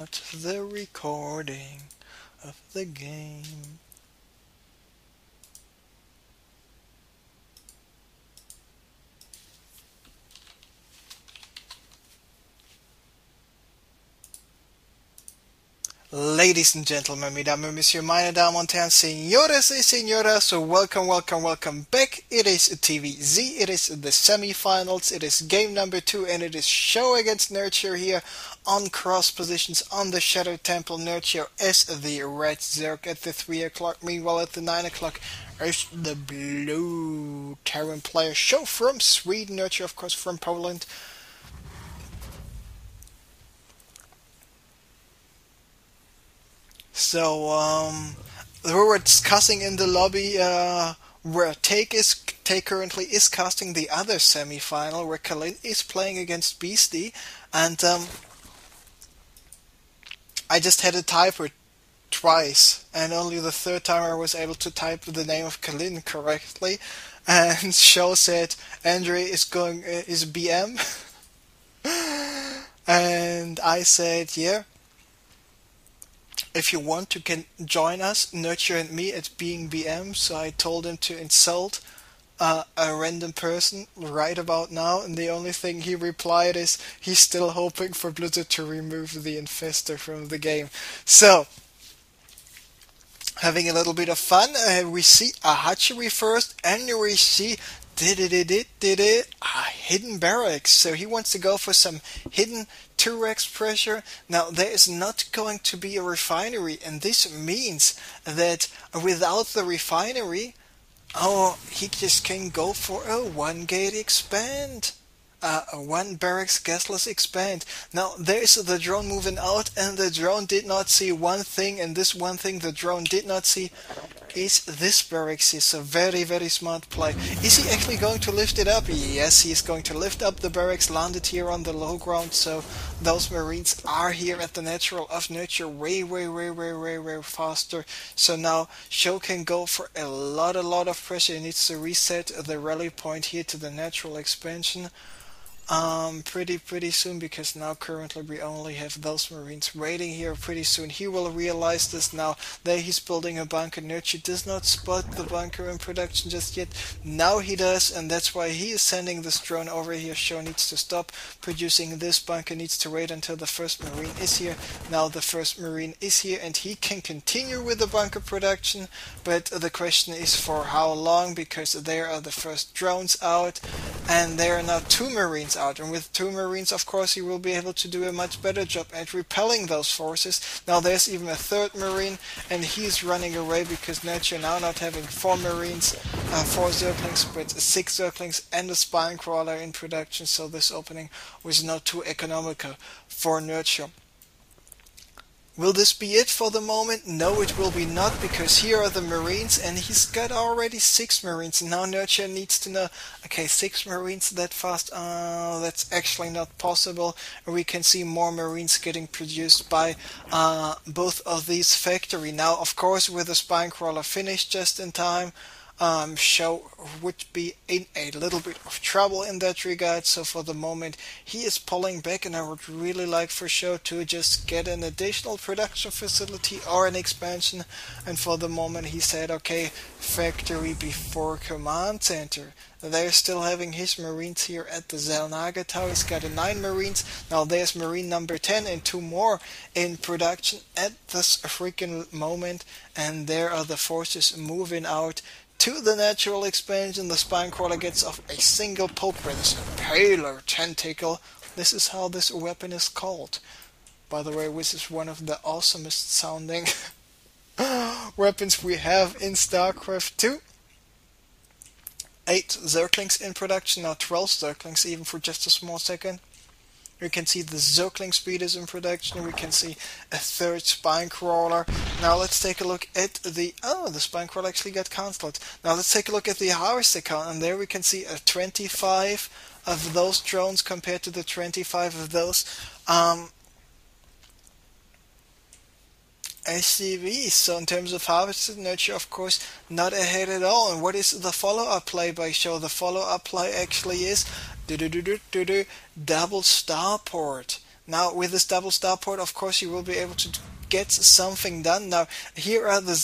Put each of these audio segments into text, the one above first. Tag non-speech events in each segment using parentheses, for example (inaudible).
the recording of the game. Ladies and gentlemen, mesdames et messieurs, meine Damen und Herren, señores y señoras, so welcome, welcome, welcome back. It is TVZ, it is the semi-finals, it is game number two, and it is Sjow against Nerchio here on cross positions on the Shadow Temple. Nerchio as the red Zerg at the 3 o'clock, meanwhile at the 9 o'clock is the blue Terran player. Sjow from Sweden, Nerchio of course from Poland. So um, we were discussing in the lobby uh, where TaKe is TaKe currently is casting the other semi-final where Khalid is playing against Beastie, and um, I just had to type it twice, and only the third time I was able to type the name of Kalin correctly. (laughs) And Sjow said Andre is going uh, is BM, (laughs) and I said yeah if you want, you can join us, Nerchio and me, at Being BM. So I told him to insult uh, a random person right about now, and the only thing he replied is he's still hoping for Blizzard to remove the infestor from the game. So, having a little bit of fun, uh, we see a hatchery first, and we see did it, did it, did it, hidden barracks. So he wants to go for some hidden 2x pressure. Now, there is not going to be a refinery, and this means that without the refinery, oh, he just can go for a one gate expand. Uh, a one barracks gasless expand. Now there's the drone moving out, and the drone did not see one thing, and this one thing the drone did not see is this barracks is a very very smart play. Is he actually going to lift it up? Yes, he is going to lift up the barracks, landed here on the low ground, so those marines are here at the natural of Nerchio way way way way way way faster. So now Sjow can go for a lot a lot of pressure. He needs to reset the rally point here to the natural expansion um, pretty pretty soon because now currently we only have those marines waiting here pretty soon. He will realize this now that he's building a bunker. Nerchio does not spot the bunker in production just yet. Now he does and that's why he is sending this drone over here. Sjow needs to stop producing this bunker needs to wait until the first marine is here. Now the first marine is here and he can continue with the bunker production but the question is for how long because there are the first drones out and there are now two marines out. And with two Marines, of course, he will be able to do a much better job at repelling those forces. Now there's even a third Marine, and he's running away because Nerchio now not having four Marines, uh, four Zerglings, but six Zerglings and a Spine Crawler in production. So this opening was not too economical for Nerchio. Will this be it for the moment? No, it will be not, because here are the Marines, and he's got already six Marines. and Now Nerchio needs to know, okay, six Marines that fast, uh, that's actually not possible. We can see more Marines getting produced by uh, both of these factory. Now, of course, with the Spine Crawler finished just in time, um, Sjow would be in a little bit of trouble in that regard. So for the moment, he is pulling back, and I would really like for Sjow to just get an additional production facility or an expansion. And for the moment, he said, okay, factory before command center. They're still having his Marines here at the Xel'Naga Tower. He's got a 9 Marines. Now there's Marine number 10 and two more in production at this freaking moment. And there are the forces moving out to the natural expansion, the spine crawler gets of a single this impaler tentacle. This is how this weapon is called. By the way, this is one of the awesomest sounding (laughs) weapons we have in StarCraft 2. 8 Zerglings in production, now 12 Zerglings even for just a small second. We can see the Zergling speed is in production. We can see a third spine crawler. Now let's take a look at the oh the spine crawler actually got cancelled. Now let's take a look at the harvest account and there we can see a 25 of those drones compared to the 25 of those um, SCVs. So in terms of harvested Nerchio, of course, not ahead at all. And what is the follow-up play by Sjow? The follow-up play actually is do do do do do do double starport. Now with this double starport, of course, you will be able to get something done. Now, here are the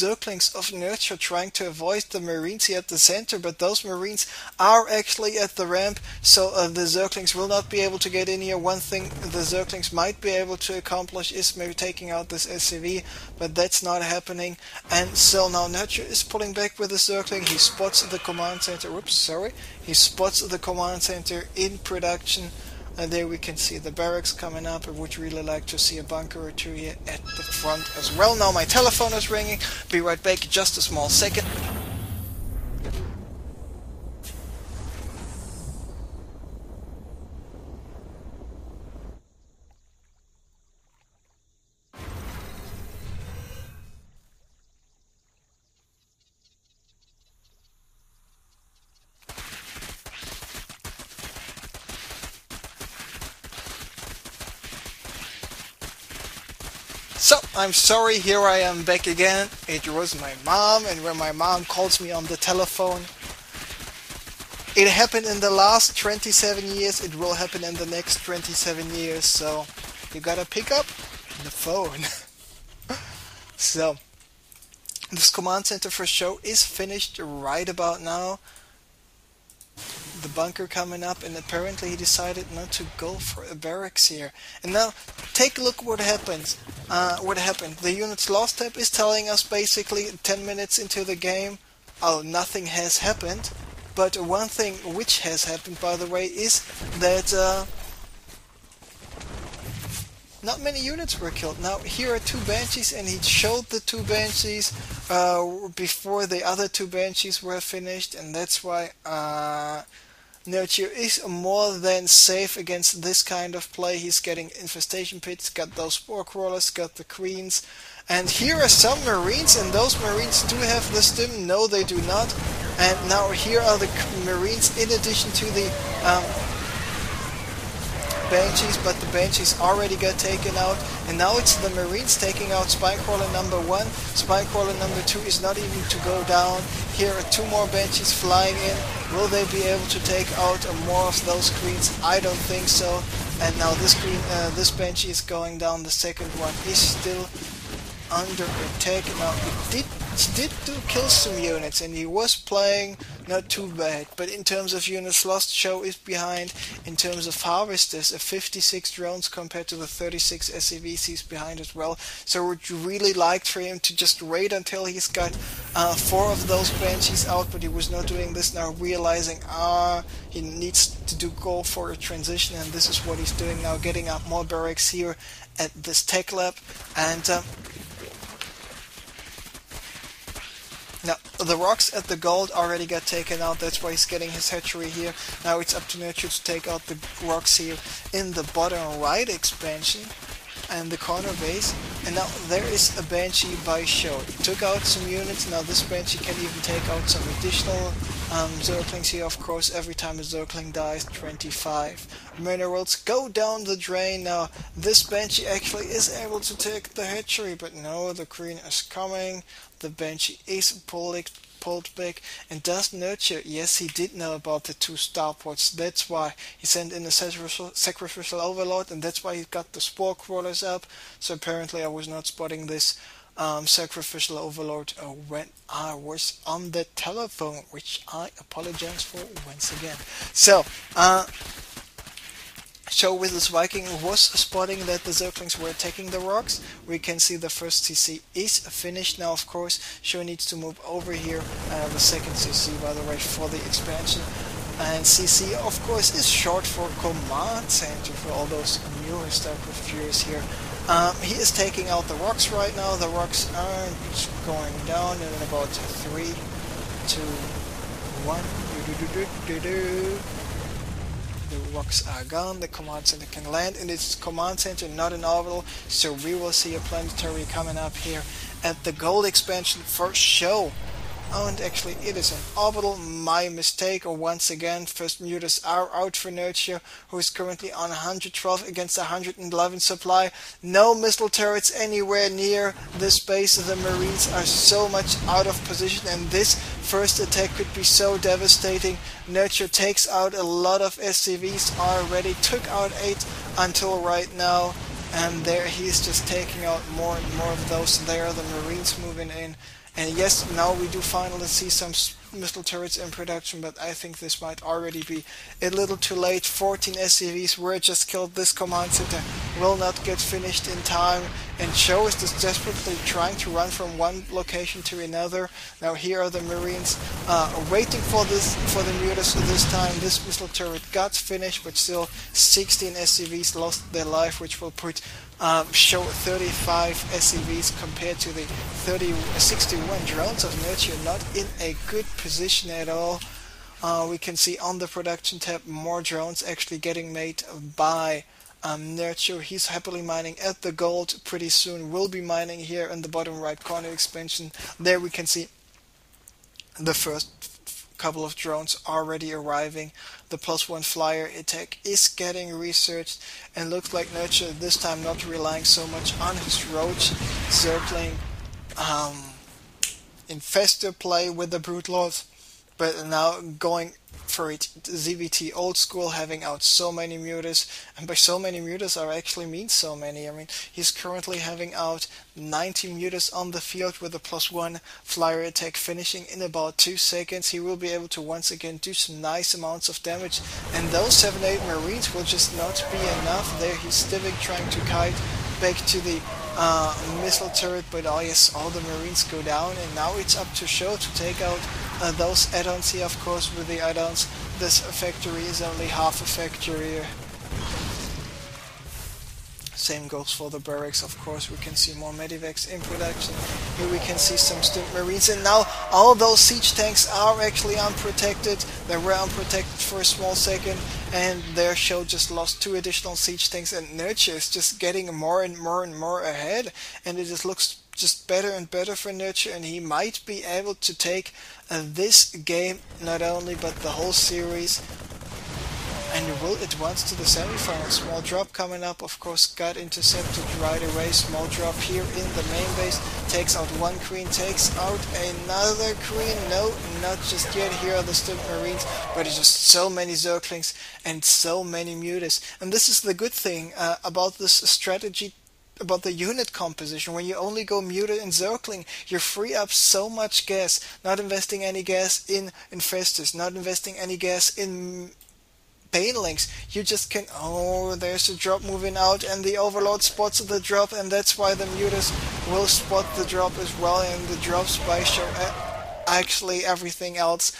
Zerglings of Nerchio trying to avoid the Marines here at the center, but those Marines are actually at the ramp, so uh, the Zerglings will not be able to get in here. One thing the Zerglings might be able to accomplish is maybe taking out this SCV, but that's not happening. And so now Nerchio is pulling back with the Zergling. He spots the command center. Whoops, sorry. He spots the command center in production. And there we can see the barracks coming up. I would really like to see a bunker or two here at the front as well. Now my telephone is ringing. Be right back just a small second. So, I'm sorry, here I am back again. It was my mom, and when my mom calls me on the telephone, it happened in the last 27 years, it will happen in the next 27 years, so you gotta pick up the phone. (laughs) so, this command center for Sjow is finished right about now the bunker coming up and apparently he decided not to go for a barracks here. And now take a look what happens. Uh, what happened. The unit's lost tab is telling us basically 10 minutes into the game, oh nothing has happened. But one thing which has happened by the way is that uh, not many units were killed. Now here are two Banshees and he showed the two Banshees uh, before the other two Banshees were finished and that's why uh, Nerchio is more than safe against this kind of play. He's getting infestation pits, got those spore crawlers, got the queens. And here are some marines, and those marines do have the stim. No, they do not. And now here are the marines in addition to the um, Banshees, but the Banshees already got taken out. And now it's the Marines taking out Spinecrawler number one. Spinecrawler number two is not even to go down. Here are two more Banshees flying in. Will they be able to take out more of those queens? I don't think so. And now this queen, uh, this Banshee is going down. The second one is still under attack. Now it did did do kill some units and he was playing not too bad. But in terms of units lost, Sjow is behind. In terms of harvesters, a 56 drones compared to the 36 SCVs he's behind as well. So would you really like for him to just wait until he's got uh, four of those banshees out, but he was not doing this now, realizing ah he needs to do go for a transition, and this is what he's doing now, getting up more barracks here at this tech lab and. Uh, Now, the rocks at the gold already got taken out, that's why he's getting his hatchery here. Now it's up to Nerchio to take out the rocks here in the bottom right expansion and the corner base. And now there is a Banshee by Sjow. It took out some units, now this Banshee can even take out some additional um, Zerglings here, of course, every time a Zergling dies, 25 minerals go down the drain. Now, this Banshee actually is able to take the hatchery, but no, the Queen is coming. The Banshee is pulled, pulled back and does Nerchio. Yes, he did know about the two starports. That's why he sent in the sacrificial, overlord, and that's why he got the spore crawlers up. So apparently, I was not spotting this um, sacrificial overlord uh, when I was on the telephone, which I apologize for once again. So, uh, so with this Viking was spotting that the Zerglings were attacking the rocks. We can see the first CC is finished now, of course. Sjow needs to move over here. Uh, the second CC, by the way, for the expansion. And CC, of course, is short for Command Center for all those newest type of viewers here. Um, he is taking out the rocks right now. The rocks aren't going down in about three, two, one. Do, do, do, the rocks are gone. The command center can land in its command center, not an orbital. So we will see a planetary coming up here at the gold expansion for Sjow. And actually it is an orbital, my mistake, or once again, first mutas are out for Nerchio, who is currently on 112 against 111 supply. No missile turrets anywhere near this base, the Marines are so much out of position, and this first attack could be so devastating. Nerchio takes out a lot of SCVs already, took out 8 until right now. And there he's just taking out more and more of those. There the marines moving in and yes now we do finally see some missile turrets in production but I think this might already be a little too late. 14 SCVs were just killed. This command center will not get finished in time. And Sjow is just desperately trying to run from one location to another. Now here are the marines uh, waiting for this for the mutas this time. This missile turret got finished but still 16 SCVs lost their life which will put um, Sjow 35 SCVs compared to the 30, 61 drones of Nerchio, not in a good position at all. Uh, we can see on the production tab more drones actually getting made by um, Nerchio. He's happily mining at the gold pretty soon. We'll be mining here in the bottom right corner expansion. There we can see the first couple of drones already arriving. The plus one flyer attack is getting researched and looks like Nerchio this time not relying so much on his roach circling um, infestor play with the brood lords, but now going for it ZBT old school having out so many mutas and by so many mutas I actually mean so many. I mean he's currently having out 90 mutas on the field with a plus one flyer attack finishing in about 2 seconds. He will be able to once again do some nice amounts of damage. And those 7-8 marines will just not be enough. There he's Stivik trying to kite back to the uh, missile turret, but yes, all the marines go down, and now it's up to Sjow to take out uh, those add-ons here, of course, with the add-ons. This factory is only half a factory. Same goes for the barracks, of course. We can see more medivacs in production. Here we can see some Stimp Marines. And now all those siege tanks are actually unprotected. They were unprotected for a small second. And their Sjow just lost two additional siege tanks. And Nerchio is just getting more and more and more ahead. And it just looks just better and better for Nerchio. And he might be able to take uh, this game not only, but the whole series and you will advance to the semifinals. Small drop coming up, of course, got intercepted right away. Small drop here in the main base, takes out one queen, takes out another queen. No, not just yet. Here are the Stimp Marines, but it's just so many Zerglings and so many Mutas. And this is the good thing uh, about this strategy about the unit composition. When you only go Muta and Zergling, you free up so much gas. Not investing any gas in Infestors, not investing any gas in Banelings, you just can, oh, there's a drop moving out and the Overlord spots the drop and that's why the Mutas will spot the drop as well and the drops by Sjow eh, actually everything else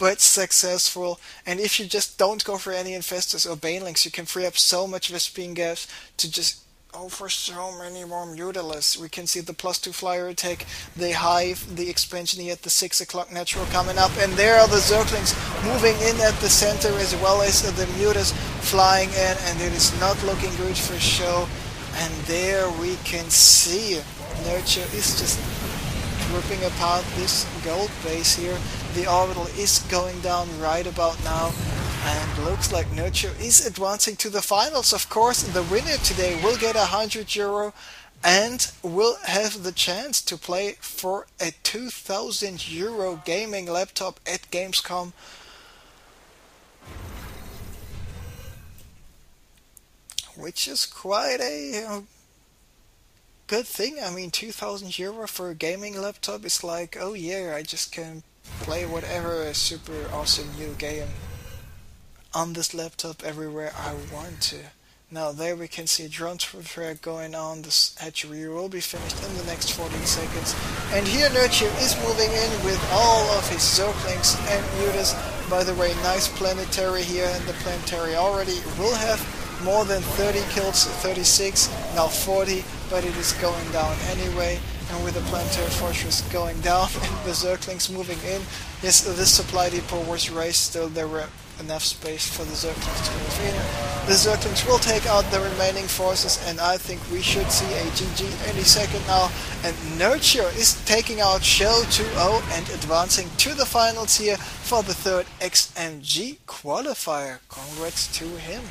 but successful. And if you just don't go for any infestors or banelings, you can free up so much Vespene gas to just Oh, for so many more Mutalisks. We can see the plus two flyer attack, the hive, the expansion at the six o'clock natural coming up, and there are the Zerglings moving in at the center as well as the Mutas flying in, and it is not looking good for Sjow. And there we can see Nerchio is just ripping apart this gold base here. The orbital is going down right about now. And looks like Nerchio is advancing to the finals. Of course, the winner today will get a 100 euro and will have the chance to play for a 2000 euro gaming laptop at Gamescom. Which is quite a good thing. I mean, 2000 euro for a gaming laptop is like, oh yeah, I just can play whatever super awesome new game on this laptop everywhere I want to. Now there we can see drone transfer going on, this hatchery will be finished in the next 14 seconds. And here Nerchio is moving in with all of his Zerglings and Mutas. By the way, nice planetary here, and the planetary already will have more than 30 kills, 36, now 40, but it is going down anyway. And with the planetary fortress going (laughs) down and the Zerglings moving in, yes, this supply depot was raised, still there were enough space for the Zerglings to move in. The Zerglings will take out the remaining forces and I think we should see a GG any second now. And Nerchio is taking out Sjow 2-0 and advancing to the finals here for the third XMG qualifier. Congrats to him.